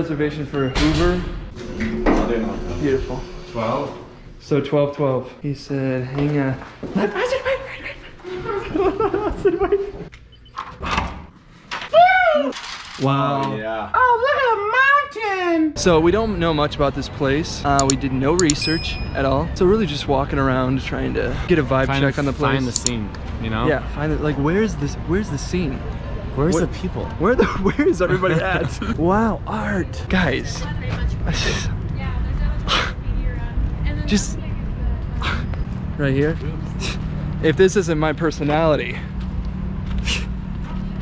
Hi, reservation for Hoover. Beautiful. 12? So 12 12. He said, hang on. Left, I said, wait, wait, wait. I said, wait. Wow. Yeah. So we don't know much about this place. Uh, we did no research at all. So really just walking around trying to get a vibe Trying check to on the place. Find the scene, you know? Yeah, find it. Like, where's this? Where's the scene? Where's What- the people? Where the? Where is everybody at? wow, art, guys. Just right here. If this isn't my personality,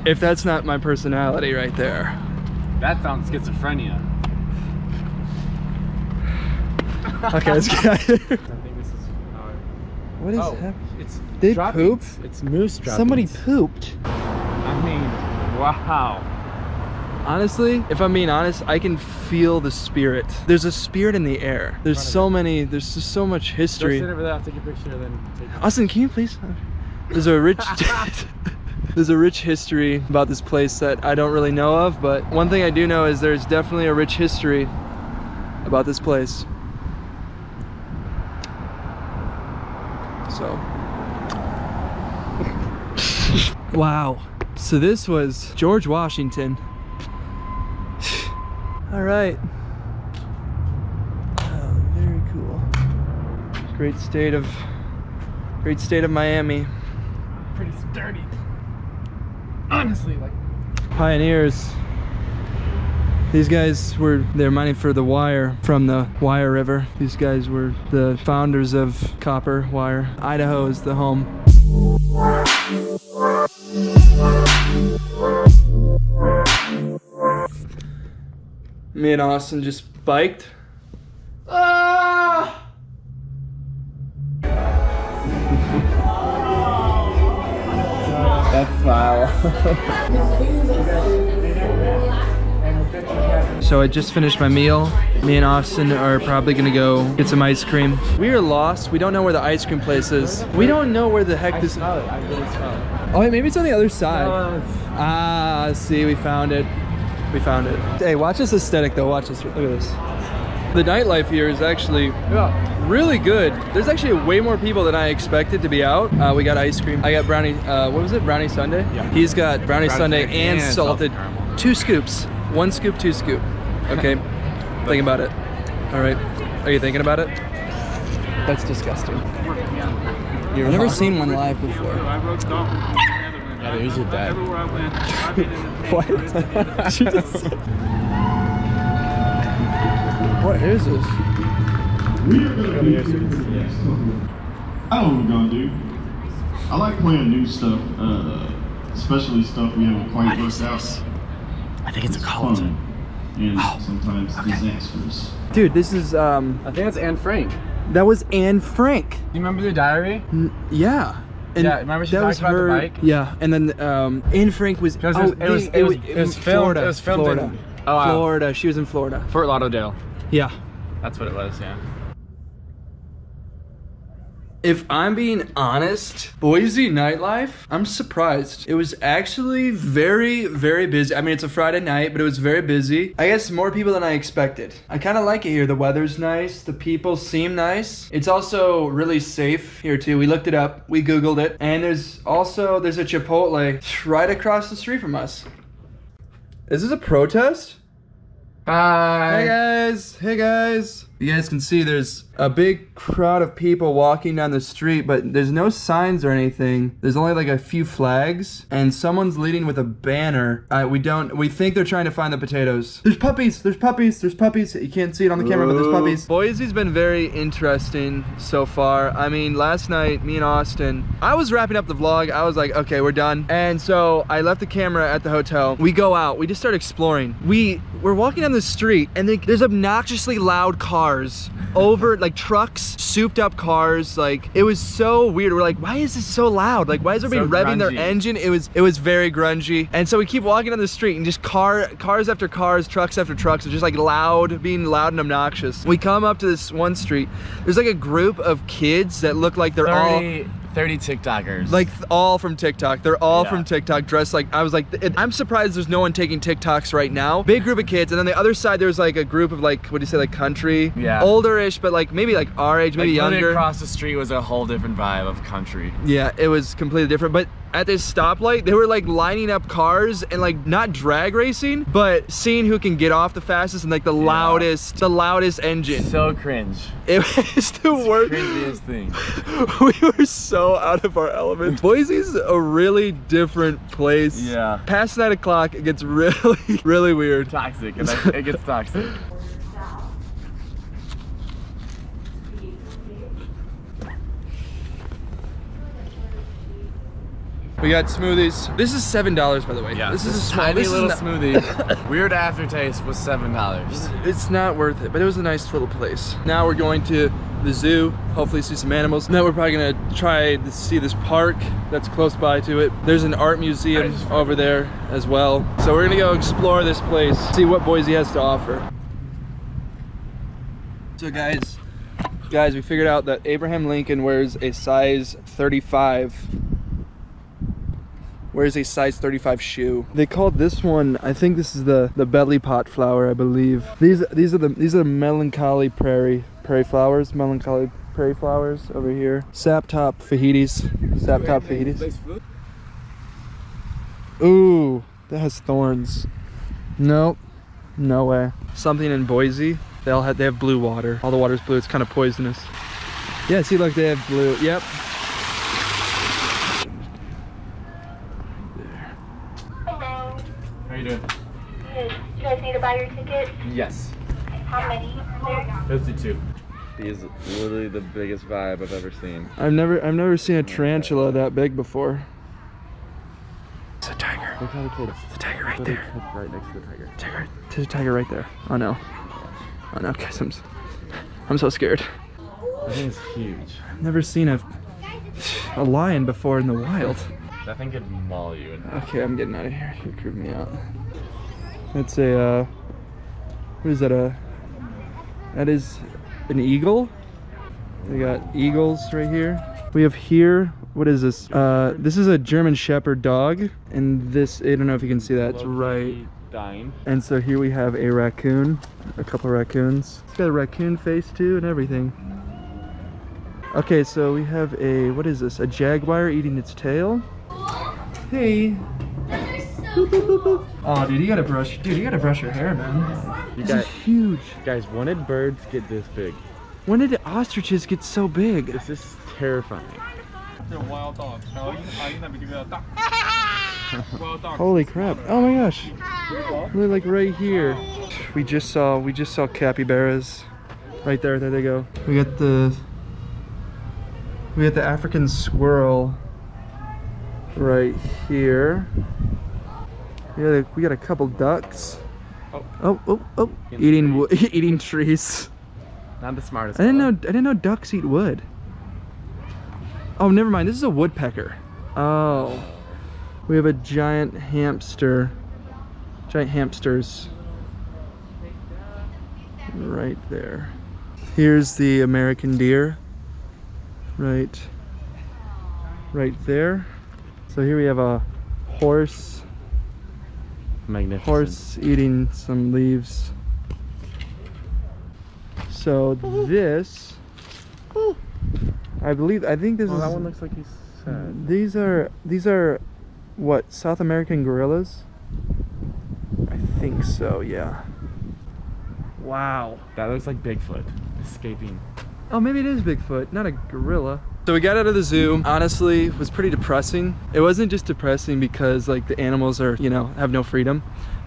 if that's not my personality right there, That sounds schizophrenia. okay, let's get out of here. I think this is how What is Oh, happening? it's They droppings. poop? It's moose droppings. Somebody pooped. Wow. Honestly, if I'm being honest, I can feel the spirit. There's a spirit in the air. There's so many, there's just so much history. sit over there, I'll take a picture, then take Austin, can you please? There's a rich, there's a rich history about this place that I don't really know of, but one thing I do know is there's definitely a rich history about this place. So. wow. So this was George Washington. All right. Oh, very cool. Great state of Great state of Miami. pretty sturdy. Honestly, like Pioneers. These guys were they're mining for the wire from the Wire River. These guys were the founders of copper wire. Idaho is the home. Me and Austin just biked. Ah! that smile. So I just finished my meal. Me and Austin are probably gonna go get some ice cream. We are lost. We don't know where the ice cream place is. We don't know where the heck this. smell it. I really smell it. Oh, wait, maybe it's on the other side. Uh, Ah, see, we found it. We found it. Hey, watch this aesthetic though. Watch this. Look at this. The nightlife here is actually yeah. really good. There's actually way more people than I expected to be out. Uh, we got ice cream. I got brownie. Uh, what was it? Brownie Sunday. Yeah. He's got brownie, Brownie Sunday and, and salted. salted. Two scoops. One scoop. Two scoop. Okay. Think about it. All right. Are you thinking about it? That's disgusting. I've never seen one live before. Yeah, there's your dad. What? She just said- what is this? I know what we're gonna do. I like playing new stuff, uh, especially stuff we haven't quite worked out. I think it's a It's cult. fun and sometimes disastrous. Dude, this is um I think it's Anne Frank. That was Anne Frank. You remember the diary? N- yeah. And Yeah, remember she that talked was about the her, bike? Yeah, and then um, Anne Frank was. Oh, it was- it was- it was- it was in filmed- Florida. it was filmed in- Florida. Oh, wow. Florida. She was in Florida. Fort Lauderdale. Yeah. That's what it was, yeah. If I'm being honest, Boise nightlife, I'm surprised. It was actually very, very busy. I mean, it's a Friday night, but it was very busy. I guess more people than I expected. I kind of like it here. The weather's nice. The people seem nice. It's also really safe here too. We looked it up. We Googled it. And there's also, there's a Chipotle right across the street from us. Is this a protest? Bye. Hey guys, hey guys. You guys can see there's a big crowd of people walking down the street, but there's no signs or anything. There's only like a few flags, and someone's leading with a banner. Uh, we don't. We think they're trying to find the potatoes. There's puppies. There's puppies. There's puppies. You can't see it on the camera, but there's puppies. Boise's been very interesting so far. I mean, last night, me and Austin, I was wrapping up the vlog. I was like, okay, we're done. And so I left the camera at the hotel. We go out. We just start exploring. We we're walking down the street, and then there's obnoxiously loud cars over like trucks, souped up cars. Like it was so weird. We're like, why is this so loud? Like why is everybody So revving their engine? It was it was very grungy. And so we keep walking down the street and just car cars after cars, trucks after trucks, are just like loud, being loud and obnoxious. We come up to this one street. There's like a group of kids that look like they're 30, all 30 TikTokers. Like all from TikTok. They're all Yeah. from TikTok dressed like I was like I'm surprised there's no one taking TikToks right now. Big group of kids and then the other side there was like a group of like what do you say like country? Yeah. Older-ish but like maybe like our age, maybe like, younger. across the street was a whole different vibe of country. Yeah, it was completely different. But at this stoplight, they were like lining up cars and like not drag racing, but seeing who can get off the fastest and like the loudest, the loudest engine. So cringe. It was the worst. Cringiest thing. we were so out of our element. Boise's a really different place. Yeah. Past nine o'clock, it gets really, really weird. Toxic. It, it gets toxic. We got smoothies. This is seven dollars, by the way. Yeah. This is a small. tiny this little smoothie. Weird aftertaste was seven dollars. It's not worth it, but it was a nice little place. Now we're going to the zoo, hopefully see some animals. Now we're probably gonna try to see this park that's close by to it. There's an art museum over there as well. So we're gonna go explore this place, see what Boise has to offer. So guys, guys, we figured out that Abraham Lincoln wears a size 35 wears a size 35 shoe. They called this one, I think this is the the belly pot flower, I believe. These these are the these are the melancholy prairie prairie flowers, melancholy prairie flowers over here. Sap top fajitas, sap top fajitas. Ooh, that has thorns. Nope, no way. Something in Boise. They all have they have blue water. All the water's blue. It's kind of poisonous. Yeah, see, look, they have blue. Yep. Hello. How you doing? Good. You guys need to buy your ticket? Yes. How many? There? Let's. He is literally the biggest vibe I've ever seen. I've never I've never seen a tarantula that big before. It's a tiger. Look how the kids. It's a tiger right there. Right next to the tiger. Tiger. There's a tiger right there. Oh no. Oh no, guys, I'm, s- I'm so scared. That thing is huge. I've never seen a a lion before in the wild. That thing could maul you. And Okay, I'm getting out of here. You're creeping me out. It's a uh, what is that? A that is an eagle. We got eagles right here. We have here. What is this? Uh, this is a German Shepherd dog, and this I don't know if you can see that. It's right. Dying. And so here we have a raccoon, a couple raccoons. It's got a raccoon face too and everything. Okay, so we have a, what is this? A jaguar eating its tail? Hey. Boop, boop, boop, boop. Oh, dude, you gotta brush, dude, you gotta brush your hair, man. You This got is huge. guys. When did birds get this big? When did ostriches get so big? This is terrifying. Holy crap. Oh my gosh. They're like right here. We just saw we just saw capybaras. Right there, there they go. We got the we got the African squirrel right here. We got a, we got a couple ducks. Oh. Oh, oh, oh. Eating eating trees. Not the smartest. I didn't know. I didn't know ducks eat wood. Oh, never mind. This is a woodpecker. Oh. We have a giant hamster. Giant hamsters. Right there. Here's the American deer. Right. Right there. So here we have a horse. Magnificent. Horse eating some leaves. So this, I believe, I think this Oh, is. that one looks like he's sad. These are these are what South American gorillas? I think so. Yeah. Wow. That looks like Bigfoot escaping. Oh, maybe it is Bigfoot, not a gorilla. So we got out of the zoo. Honestly, it was pretty depressing. It wasn't just depressing because like the animals are, you know, have no freedom.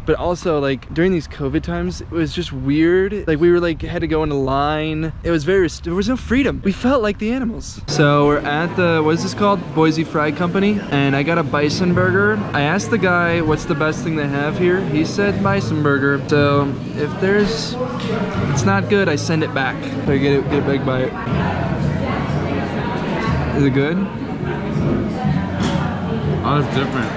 But also like during these COVID times, it was just weird. Like we were like had to go in a line. It was very there was no freedom. We felt like the animals. So we're at the what is this called? Boise Fried Company, and I got a bison burger. I asked the guy what's the best thing they have here. He said bison burger. So if there's it's not good, I send it back. I get it, get a big bite. Is it good? Oh, it's different.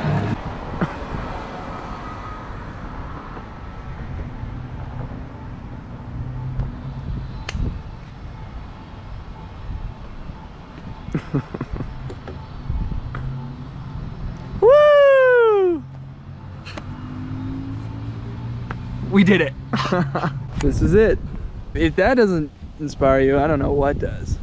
Woo! We did it. this is it. If that doesn't inspire you, I don't know what does.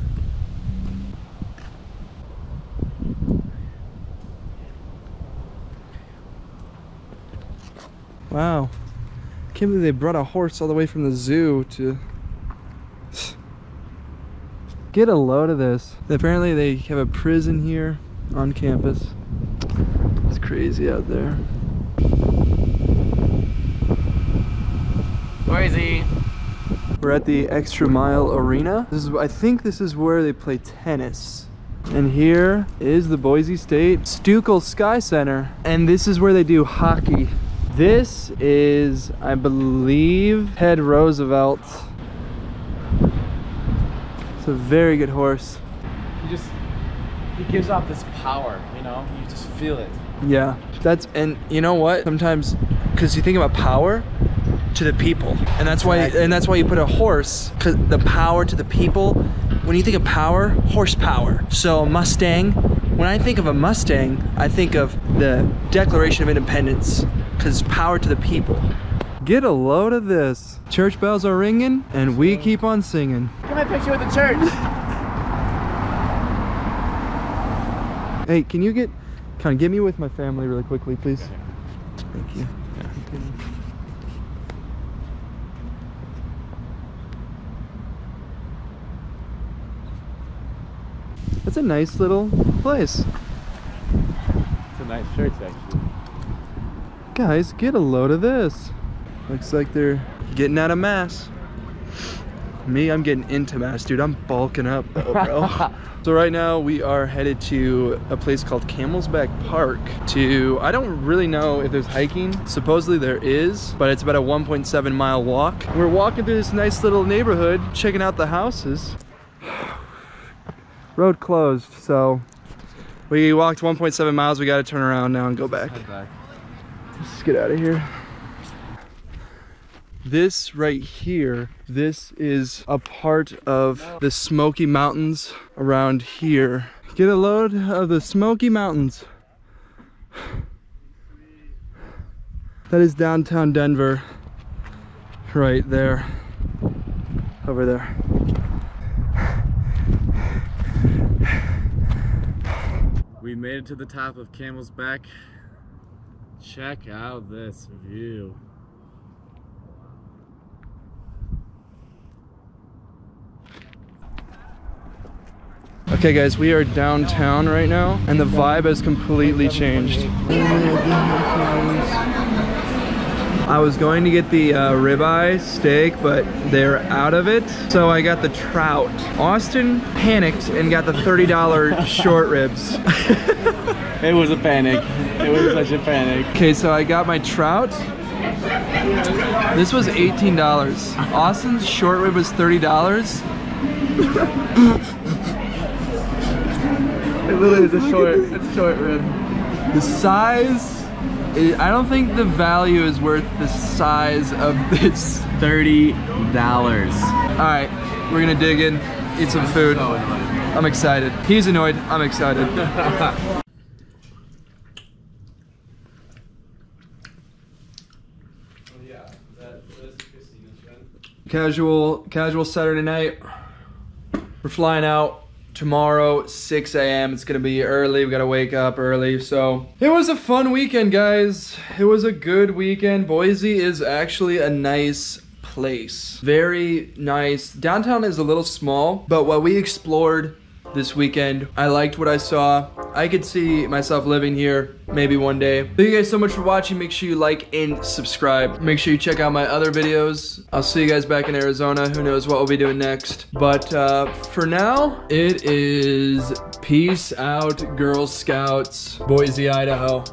Wow. Can't believe they brought a horse all the way from the zoo to get a load of this. Apparently they have a prison here on campus. It's crazy out there. Boise. We're at the Extra Mile Arena. This is, I think this is where they play tennis. And here is the Boise State Stueckle Sky Center. And this is where they do hockey. This is, I believe, Ted Roosevelt. It's a very good horse. He just he gives off this power, you know. You just feel it. Yeah, that's and you know what? Sometimes, because you think about power to the people, and that's why and that's why you put a horse, cause the power to the people. When you think of power, horsepower. So a Mustang. When I think of a Mustang, I think of the Declaration of Independence, because power to the people. Get a load of this. Church bells are ringing, and we keep on singing. Get my picture with the church. Hey, can you get, kind of get me with my family really quickly, please? Thank you. That's a nice little place. It's a nice church, actually. Guys, get a load of this. Looks like they're getting out of mass. Me, I'm getting into mass, dude. I'm bulking up, bro. so right now we are headed to a place called Camel's Back Park to, I don't really know if there's hiking. Supposedly there is, but it's about a 1.7 mile walk. We're walking through this nice little neighborhood, checking out the houses. Road closed, so we walked 1.7 miles. We got to turn around now and go back. Let's get out of here. This right here, this is a part of the Smoky Mountains around here. Get a load of the Smoky Mountains. That is downtown Denver. Right there. Over there. We made it to the top of Camel's Back. Check out this view. Okay guys, we are downtown right now and the vibe has completely changed. I was going to get the uh, ribeye steak, but they're out of it. So I got the trout. Austin panicked and got the $30 short ribs. It was a panic. It was such a panic. Okay, so I got my trout. This was $18. Austin's short rib was $30. It literally is a short, it's a short rib. The size, i I don't think the value is worth the size of this. Thirty dollars. All right, we're gonna dig in, eat some food. I'm excited. He's annoyed, I'm excited. Casual, casual Saturday night. We're flying out tomorrow, 6 a.m. It's gonna be early. We gotta wake up early. So it was a fun weekend, guys. It was a good weekend. Boise is actually a nice place. Very nice. Downtown is a little small, but what we explored this weekend, I liked what I saw. I could see myself living here maybe one day. Thank you guys so much for watching. Make sure you like and subscribe. Make sure you check out my other videos. I'll see you guys back in Arizona. Who knows what we'll be doing next. But uh, for now, it is peace out, Girl Scouts, Boise, Idaho.